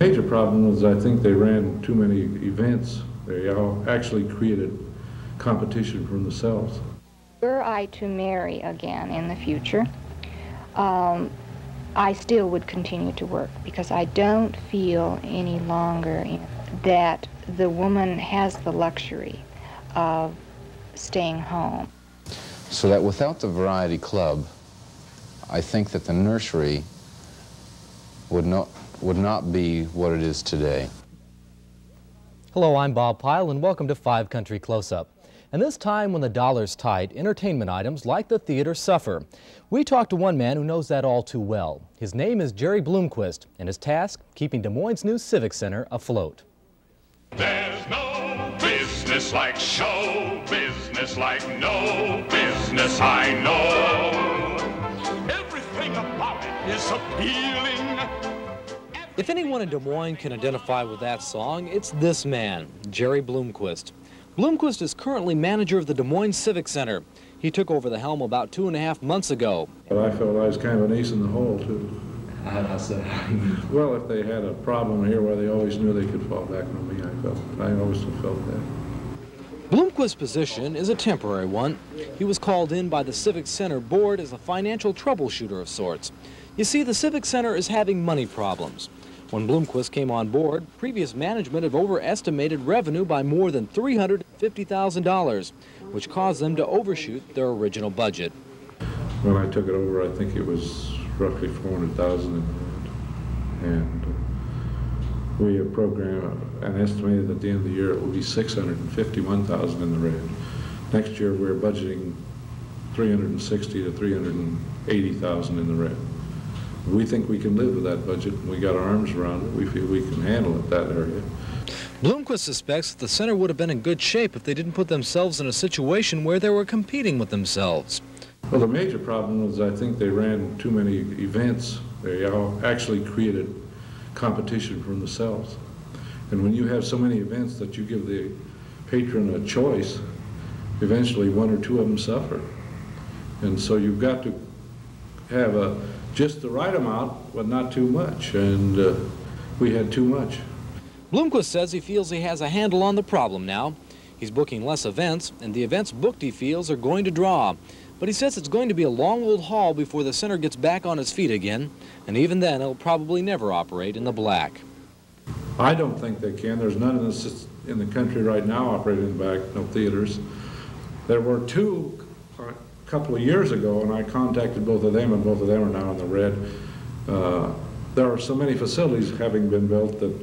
Major problem was I think they ran too many events. They all actually created competition for themselves. Were I to marry again in the future, um, I still would continue to work because I don't feel any longer that the woman has the luxury of staying home. So that without the Variety Club, I think that the nursery would not, would not be what it is today. Hello, I'm Bob Pyle, and welcome to Five Country Close-Up. And this time when the dollar's tight, entertainment items like the theater suffer. We talked to one man who knows that all too well. His name is Jerry Bloomquist, and his task, keeping Des Moines' new Civic Center afloat. There's no business like show business like no business I know. Everything about it is appealing. If anyone in Des Moines can identify with that song, it's this man, Jerry Bloomquist. Bloomquist is currently manager of the Des Moines Civic Center. He took over the helm about two and a half months ago. But I felt I was kind of an ace in the hole, too. How so? Well, if they had a problem here where they always knew they could fall back on me, I felt, I always felt that. Bloomquist's position is a temporary one. He was called in by the Civic Center board as a financial troubleshooter of sorts. You see, the Civic Center is having money problems. When Bloomquist came on board, previous management had overestimated revenue by more than $350,000, which caused them to overshoot their original budget. When I took it over, I think it was roughly 400,000 and we have programmed and estimated at the end of the year it will be 651,000 in the red. Next year we're budgeting 360 to 380,000 in the red. We think we can live with that budget. We got our arms around it. We feel we can handle it, that area. Bloomquist suspects that the center would have been in good shape if they didn't put themselves in a situation where they were competing with themselves. Well, the major problem was I think they ran too many events. They actually created competition for themselves. And when you have so many events that you give the patron a choice, eventually one or two of them suffer. And so you've got to have a just the right amount, but not too much. And uh, we had too much. Bloomquist says he feels he has a handle on the problem now. He's booking less events, and the events booked, he feels, are going to draw. But he says it's going to be a long old haul before the center gets back on its feet again, and even then it'll probably never operate in the black. I don't think they can. There's none in the, in the country right now operating in the black, no theaters. There were two couple of years ago, and I contacted both of them, and both of them are now in the red. Uh, there are so many facilities having been built that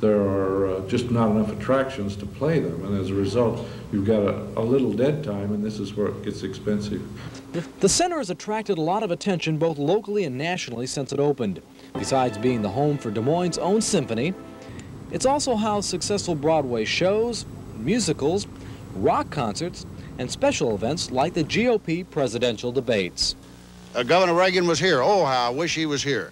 there are uh, just not enough attractions to play them, and as a result, you've got a, a, little dead time, and this is where it gets expensive. The center has attracted a lot of attention both locally and nationally since it opened. Besides being the home for Des Moines' own symphony, it's also housed successful Broadway shows, musicals, rock concerts, and special events like the GOP presidential debates. Uh, Governor Reagan was here. Oh, how I wish he was here.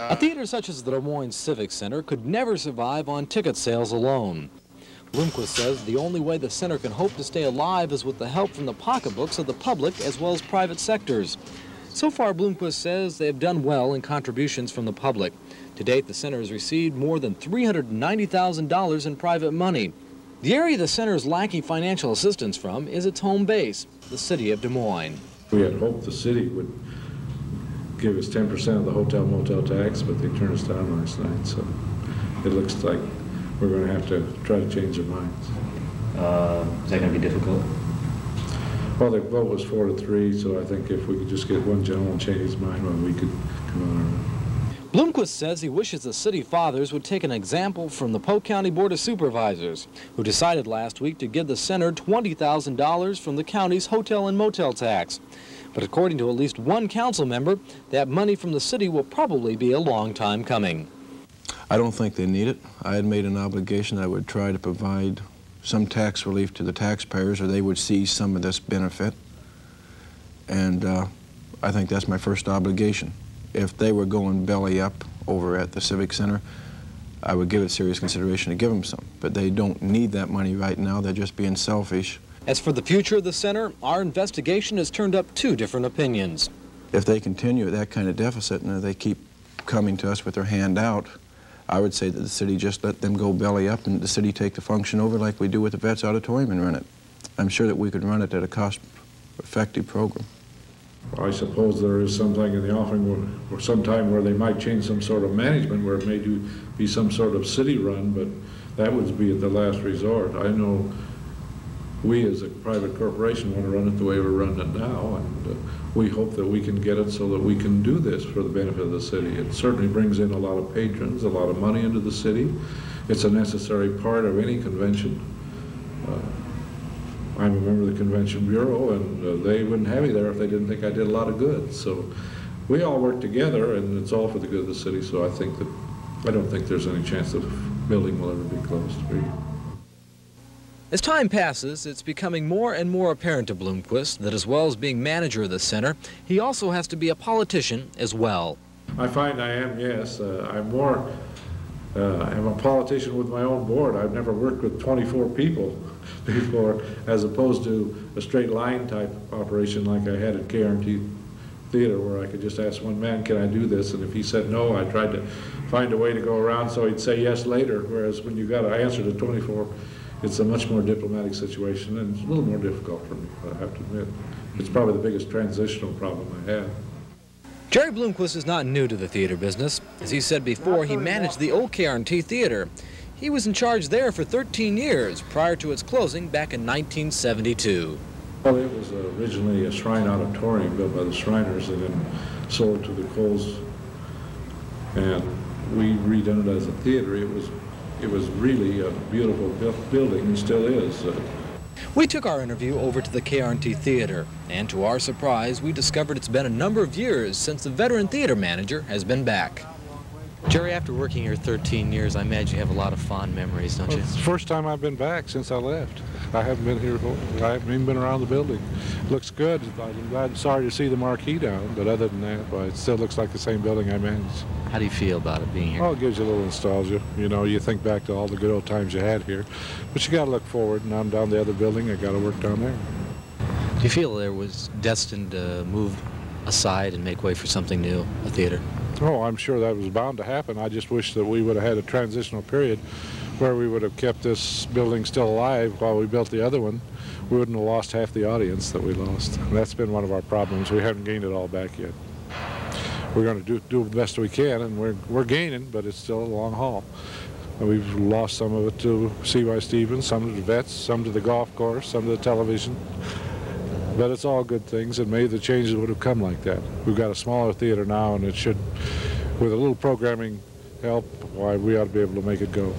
A theater such as the Des Moines Civic Center could never survive on ticket sales alone. Bloomquist says the only way the center can hope to stay alive is with the help from the pocketbooks of the public as well as private sectors. So far, Bloomquist says they have done well in contributions from the public. To date, the center has received more than $390,000 in private money. The area the center is lacking financial assistance from is its home base, the city of Des Moines. We had hoped the city would give us 10% of the hotel motel tax, but they turned us down last night. So it looks like we're going to have to try to change their minds. Uh, is that going to be difficult? Well, the vote was four to three, so I think if we could just get one gentleman change his mind, well, we could come on our own. Bloomquist says he wishes the city fathers would take an example from the Polk County Board of Supervisors, who decided last week to give the center $20,000 from the county's hotel and motel tax. But according to at least one council member, that money from the city will probably be a long time coming. I don't think they need it. I had made an obligation I would try to provide some tax relief to the taxpayers or they would see some of this benefit. And uh, I think that's my first obligation. If they were going belly up over at the Civic Center, I would give it serious consideration to give them some. But they don't need that money right now. They're just being selfish. As for the future of the center, our investigation has turned up two different opinions. if they continue at that kind of deficit and they keep coming to us with their hand out, I would say that the city just let them go belly up and the city take the function over like we do with the Vets Auditorium and run it. I'm sure that we could run it at a cost-effective program. I suppose there is something in the offering or sometime where they might change some sort of management where it may do be some sort of city run, but that would be the last resort. I know we as a private corporation want to run it the way we're running it now, and uh, we hope that we can get it so that we can do this for the benefit of the city. It certainly brings in a lot of patrons, a lot of money into the city. It's a necessary part of any convention. Uh, I'm a member of the Convention Bureau, and uh, they wouldn't have me there if they didn't think I did a lot of good. So we all work together, and it's all for the good of the city, so I think that, I don't think there's any chance the building will ever be closed. As time passes, it's becoming more and more apparent to Bloomquist that as well as being manager of the center, he also has to be a politician as well. I find I am, yes. Uh, I'm more, uh, I'm a politician with my own board. I've never worked with 24 people before, as opposed to a straight line type operation like I had at KRNT Theater, where I could just ask one man, can I do this? And if he said no, I tried to find a way to go around so he'd say yes later. Whereas when you got to answer to 24, it's a much more diplomatic situation and it's a little more difficult for me, I have to admit. It's probably the biggest transitional problem I have. Jerry Bloomquist is not new to the theater business. As he said before, he managed the old KRNT Theater. He was in charge there for 13 years prior to its closing back in 1972. Well, it was originally a shrine auditorium built by the Shriners and then sold to the Cowles. And we redone it as a theater. It was, it was really a beautiful building and still is. Uh, We took our interview over to the KRNT Theater, and to our surprise, we discovered it's been a number of years since the veteran theater manager has been back. Jerry, after working here 13 years, I imagine you have a lot of fond memories, don't Well, you? it's the first time I've been back since I left. I haven't been here, I haven't even been around the building. Looks good. I'm glad, sorry to see the marquee down, but other than that, well, it still looks like the same building I managed. How do you feel about it being here? Well, it gives you a little nostalgia. You know, you think back to all the good old times you had here. But you got to look forward, and I'm down the other building. I got to work down there. Do you feel there was destined to move aside and make way for something new, a theater? Oh, I'm sure that was bound to happen. I just wish that we would have had a transitional period where we would have kept this building still alive while we built the other one. We wouldn't have lost half the audience that we lost. And that's been one of our problems. We haven't gained it all back yet. We're going to do, do the best we can, and we're, we're gaining, but it's still a long haul. We've lost some of it to C.Y. Stephens, some to the vets, some to the golf course, some to the television. But it's all good things, and maybe the changes would have come like that. We've got a smaller theater now, and it should, with a little programming help, why we ought to be able to make it go.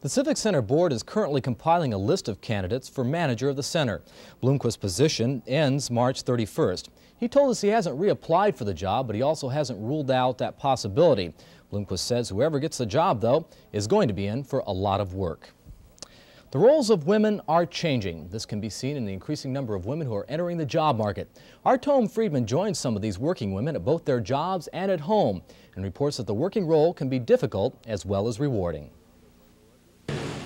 The Civic Center Board is currently compiling a list of candidates for manager of the center. Bloomquist's position ends March 31st. He told us he hasn't reapplied for the job, but he also hasn't ruled out that possibility. Bloomquist says whoever gets the job, though, is going to be in for a lot of work. The roles of women are changing. This can be seen in the increasing number of women who are entering the job market. Our Tom Friedman joins some of these working women at both their jobs and at home and reports that the working role can be difficult as well as rewarding.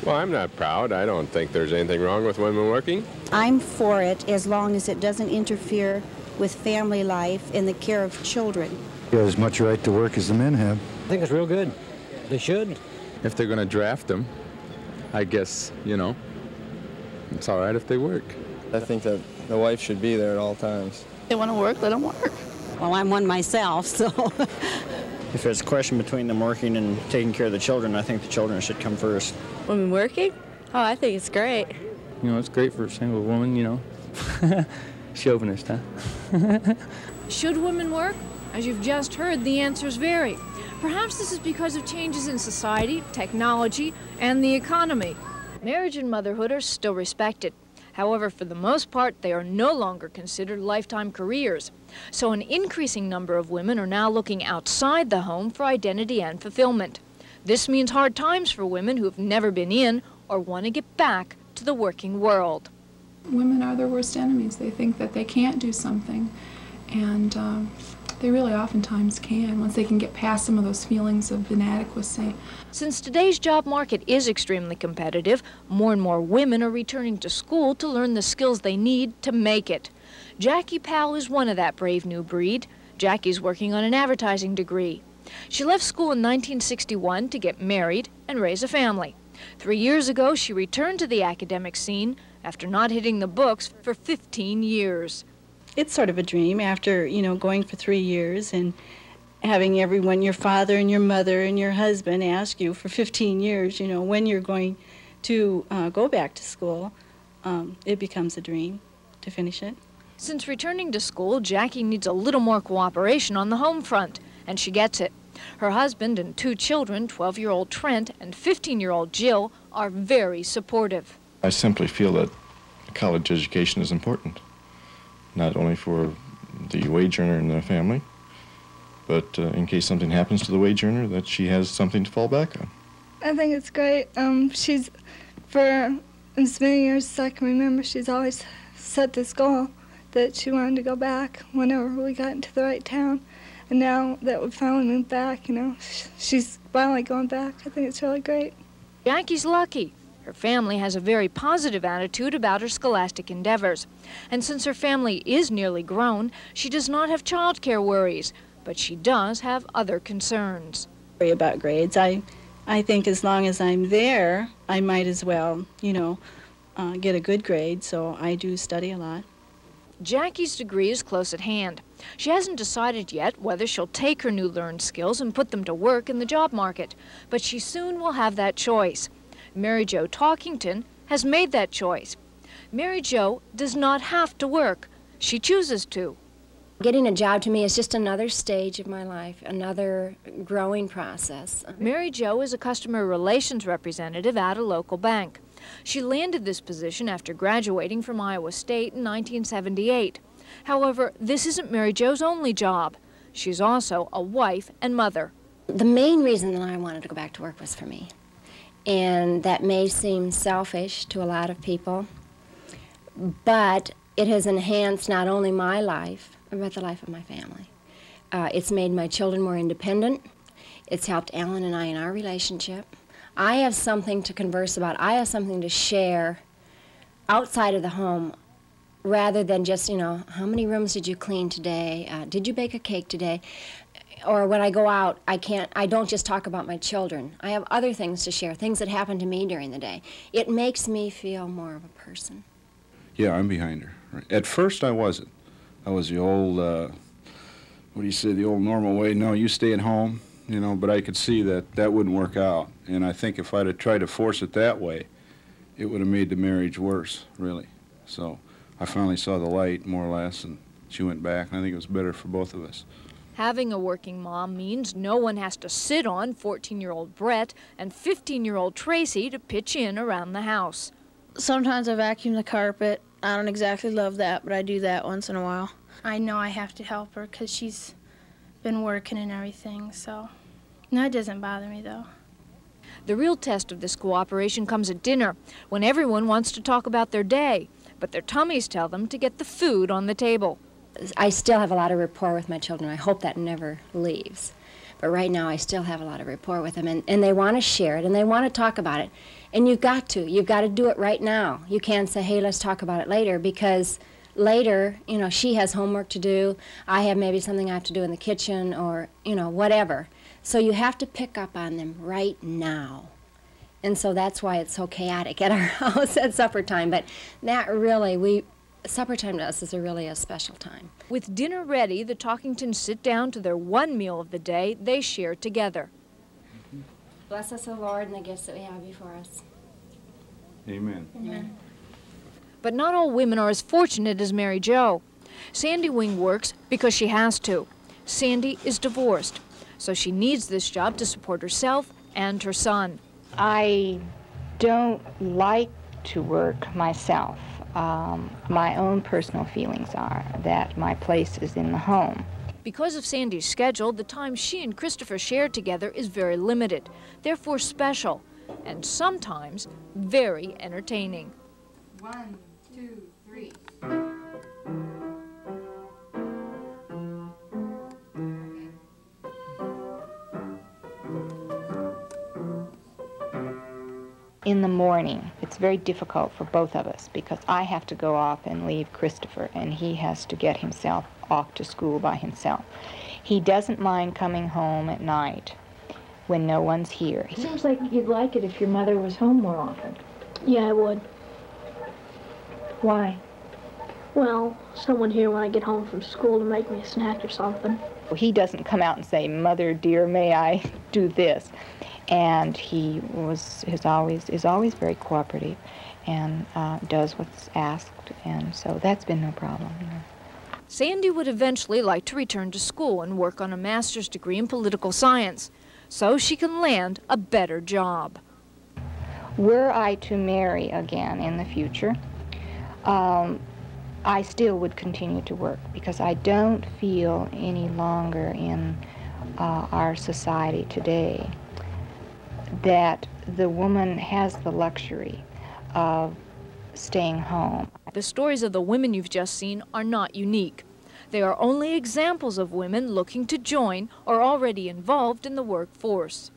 Well, I'm not proud. I don't think there's anything wrong with women working. I'm for it as long as it doesn't interfere with family life and the care of children. You have as much right to work as the men have. I think it's real good. They should. If they're going to draft them, I guess, you know, it's all right if they work. I think that the wife should be there at all times. They want to work, let them work. Well, I'm one myself, so. If it's a question between them working and taking care of the children, I think the children should come first. Women working? Oh, I think it's great. You know, it's great for a single woman, you know. Chauvinist, huh? Should women work? As you've just heard, the answers vary. Perhaps this is because of changes in society, technology, and the economy. Marriage and motherhood are still respected. However, for the most part, they are no longer considered lifetime careers. So an increasing number of women are now looking outside the home for identity and fulfillment. This means hard times for women who have never been in or want to get back to the working world. Women are their worst enemies. They think that they can't do something, and um, they really oftentimes can once they can get past some of those feelings of inadequacy. Since today's job market is extremely competitive, more and more women are returning to school to learn the skills they need to make it. Jackie Powell is one of that brave new breed. Jackie's working on an advertising degree. She left school in 1961 to get married and raise a family. Three years ago, she returned to the academic scene after not hitting the books for 15 years. It's sort of a dream after, you know, going for three years and having everyone, your father and your mother and your husband, ask you for 15 years, you know, when you're going to uh, go back to school. Um, it becomes a dream to finish it. Since returning to school, Jackie needs a little more cooperation on the home front, and she gets it. Her husband and two children, 12 year old Trent and 15 year old Jill, are very supportive. I simply feel that college education is important, not only for the wage earner and the family, but uh, in case something happens to the wage earner, that she has something to fall back on. I think it's great. Um, she's, for as many years as I can remember, she's always set this goal that she wanted to go back whenever we got into the right town. And now that we finally moved back, you know, she's finally going back. I think it's really great. Jackie's lucky. Her family has a very positive attitude about her scholastic endeavors. And since her family is nearly grown, she does not have child care worries, but she does have other concerns. Worry about grades. I, I think as long as I'm there, I might as well, you know, uh, get a good grade. So I do study a lot. Jackie's degree is close at hand. She hasn't decided yet whether she'll take her new learned skills and put them to work in the job market, but she soon will have that choice. Mary Jo Talkington has made that choice. Mary Jo does not have to work. She chooses to. Getting a job to me is just another stage of my life, another growing process. Mary Jo is a customer relations representative at a local bank. She landed this position after graduating from Iowa State in 1978. However, this isn't Mary Jo's only job. She's also a wife and mother. The main reason that I wanted to go back to work was for me. And that may seem selfish to a lot of people, but it has enhanced not only my life, but the life of my family. Uh, it's made my children more independent. It's helped Alan and I in our relationship. I have something to converse about. I have something to share outside of the home rather than just, you know, how many rooms did you clean today? Uh, did you bake a cake today? Or when I go out, I can't, I don't just talk about my children. I have other things to share, things that happen to me during the day. It makes me feel more of a person. Yeah, I'm behind her. At first, I wasn't. I was the old, uh, what do you say, the old normal way. No, you stay at home, you know, but I could see that that wouldn't work out. And I think if I'd have tried to force it that way, it would have made the marriage worse, really. So I finally saw the light, more or less, and she went back, and I think it was better for both of us. Having a working mom means no one has to sit on 14 year old Brett and 15 year old Tracy to pitch in around the house. Sometimes I vacuum the carpet. I don't exactly love that, but I do that once in a while. I know I have to help her because she's been working and everything, so. No, it doesn't bother me though. The real test of this cooperation comes at dinner, when everyone wants to talk about their day, but their tummies tell them to get the food on the table. I still have a lot of rapport with my children. I hope that never leaves. But right now, I still have a lot of rapport with them, and, and they want to share it, and they want to talk about it. And you've got to. You've got to do it right now. You can't say, hey, let's talk about it later, because later, you know, she has homework to do. I have maybe something I have to do in the kitchen, or, you know, whatever. So you have to pick up on them right now. And so that's why it's so chaotic at our house at supper time. But that really, we, supper time to us is a really a special time. With dinner ready, the Talkingtons sit down to their one meal of the day they share together. Bless us, O Lord, and the gifts that we have before us. Amen. Amen. But not all women are as fortunate as Mary Jo. Sandy Wing works because she has to. Sandy is divorced, so she needs this job to support herself and her son. I don't like to work myself. Um, my own personal feelings are that my place is in the home. Because of Sandy's schedule, the time she and Christopher share together is very limited, therefore special, and sometimes very entertaining. One, two, three. in the morning, it's very difficult for both of us because I have to go off and leave Christopher, and he has to get himself off to school by himself. He doesn't mind coming home at night when no one's here. It seems like you'd like it if your mother was home more often. Yeah, I would. Why? Well, someone here when I get home from school to make me a snack or something. He doesn't come out and say, "Mother, dear, may I do this?" And he was is always is always very cooperative, and uh, does what's asked, and so that's been no problem. You know. Sandy would eventually like to return to school and work on a master's degree in political science, so she can land a better job. Were I to marry again in the future, um, I still would continue to work because I don't feel any longer in uh, our society today that the woman has the luxury of staying home. The stories of the women you've just seen are not unique. They are only examples of women looking to join or already involved in the workforce.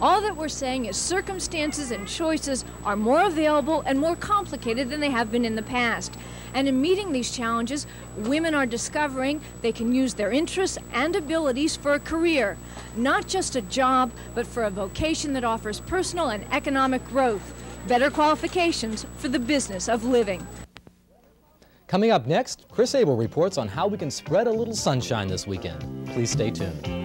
All that we're saying is circumstances and choices are more available and more complicated than they have been in the past. And in meeting these challenges, women are discovering they can use their interests and abilities for a career, not just a job, but for a vocation that offers personal and economic growth, better qualifications for the business of living. Coming up next, Chris Abel reports on how we can spread a little sunshine this weekend. Please stay tuned.